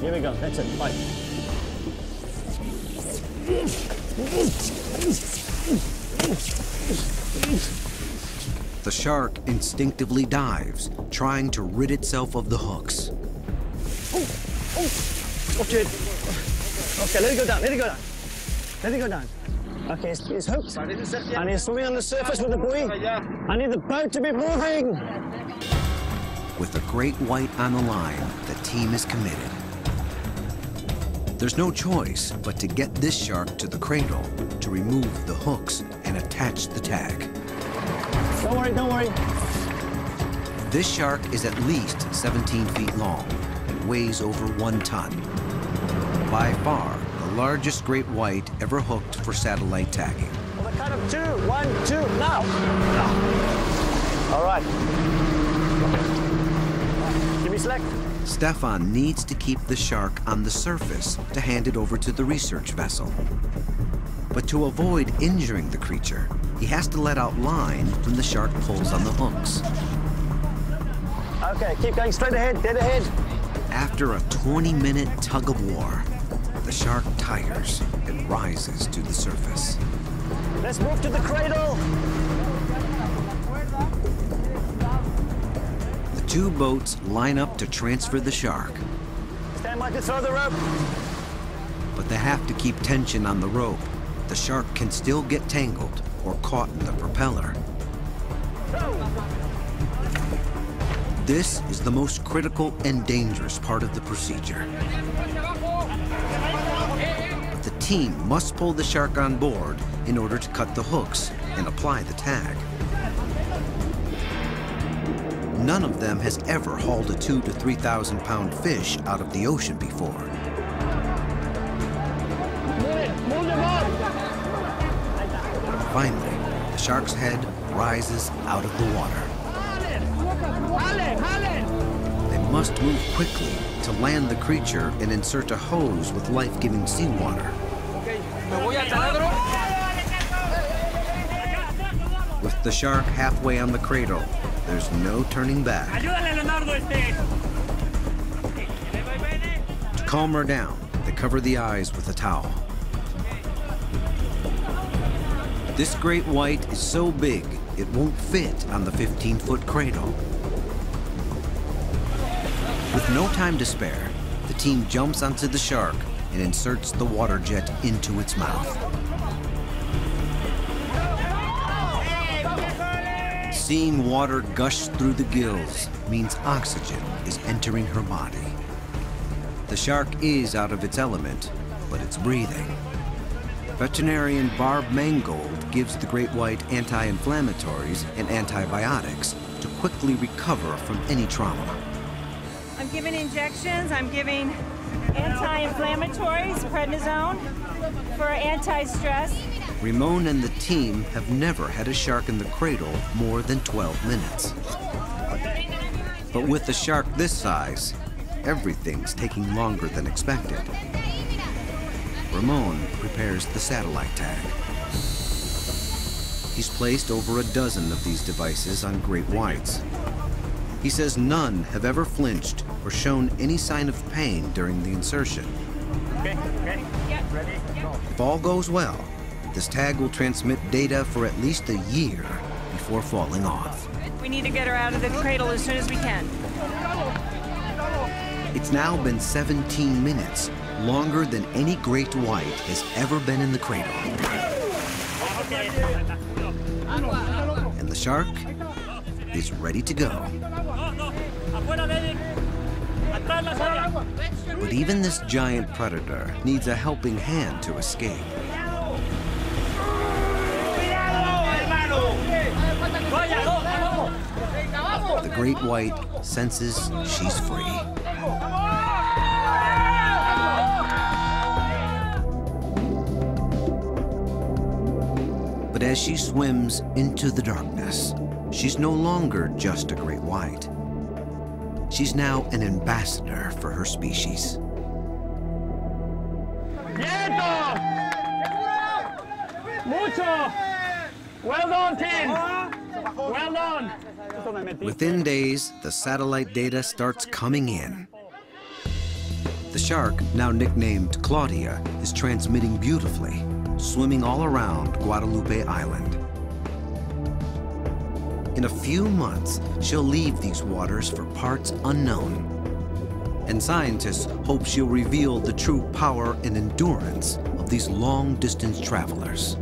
Here we go. That's it. Fight. The shark instinctively dives, trying to rid itself of the hooks. Oh, oh, Watch it. Okay, let it go down. Let it go down. Let it go down. Okay, it's, it's hooked. And he's swimming on the surface with the buoy. I need the boat to be moving. With a great white on the line, the team is committed. There's no choice but to get this shark to the cradle to remove the hooks and attach the tag. Don't worry, don't worry. This shark is at least 17 feet long and weighs over one ton. By far, the largest great white ever hooked for satellite tagging. On the count of two. One, two, now. All right. Give me slack. Stefan needs to keep the shark on the surface to hand it over to the research vessel. But to avoid injuring the creature, he has to let out line when the shark pulls on the hooks. Okay, keep going straight ahead, dead ahead. After a 20-minute tug of war, the shark tires and rises to the surface. Let's move to the cradle. Two boats line up to transfer the shark, Stand by to throw the rope. but they have to keep tension on the rope. The shark can still get tangled or caught in the propeller. This is the most critical and dangerous part of the procedure. The team must pull the shark on board in order to cut the hooks and apply the tag. None of them has ever hauled a two to 3,000 pound fish out of the ocean before. Finally, the shark's head rises out of the water. They must move quickly to land the creature and insert a hose with life-giving seawater. With the shark halfway on the cradle, there's no turning back. Ayúdale, Leonardo, este. To calm her down, they cover the eyes with a towel. This great white is so big, it won't fit on the 15-foot cradle. With no time to spare, the team jumps onto the shark and inserts the water jet into its mouth. Seeing water gush through the gills means oxygen is entering her body. The shark is out of its element, but it's breathing. Veterinarian Barb Mangold gives the great white anti-inflammatories and antibiotics to quickly recover from any trauma. I'm giving injections. I'm giving anti-inflammatories, prednisone, for anti-stress. Ramon and the team have never had a shark in the cradle more than 12 minutes. But with a shark this size, everything's taking longer than expected. Ramon prepares the satellite tag. He's placed over a dozen of these devices on great whites. He says none have ever flinched or shown any sign of pain during the insertion. Okay, okay. Ready? Go. If all goes well, this tag will transmit data for at least a year before falling off. We need to get her out of the cradle as soon as we can. It's now been 17 minutes, longer than any great white has ever been in the cradle. And the shark is ready to go. Afuera, David. Atrás la saya. But even this giant predator needs a helping hand to escape. Great white senses she's free. But as she swims into the darkness, she's no longer just a great white. She's now an ambassador for her species. Nieto! Mucho! Well done, team! Well done! Within days, the satellite data starts coming in. The shark, now nicknamed Claudia, is transmitting beautifully, swimming all around Guadalupe Island. In a few months, she'll leave these waters for parts unknown. And scientists hope she'll reveal the true power and endurance of these long-distance travelers.